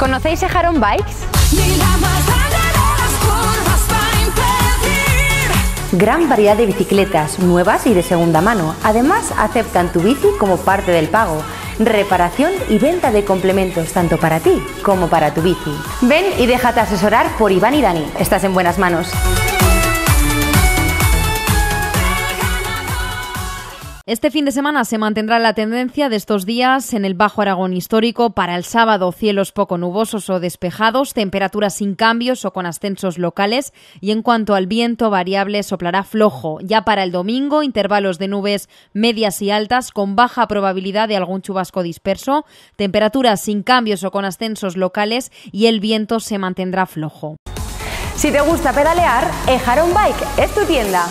¿Conocéis Ejaron Bikes? Gran variedad de bicicletas, nuevas y de segunda mano. Además, aceptan tu bici como parte del pago. Reparación y venta de complementos tanto para ti como para tu bici. Ven y déjate asesorar por Iván y Dani. Estás en buenas manos. Este fin de semana se mantendrá la tendencia de estos días en el Bajo Aragón histórico. Para el sábado, cielos poco nubosos o despejados, temperaturas sin cambios o con ascensos locales. Y en cuanto al viento, variable soplará flojo. Ya para el domingo, intervalos de nubes medias y altas con baja probabilidad de algún chubasco disperso. Temperaturas sin cambios o con ascensos locales y el viento se mantendrá flojo. Si te gusta pedalear, Ejaron Bike es tu tienda.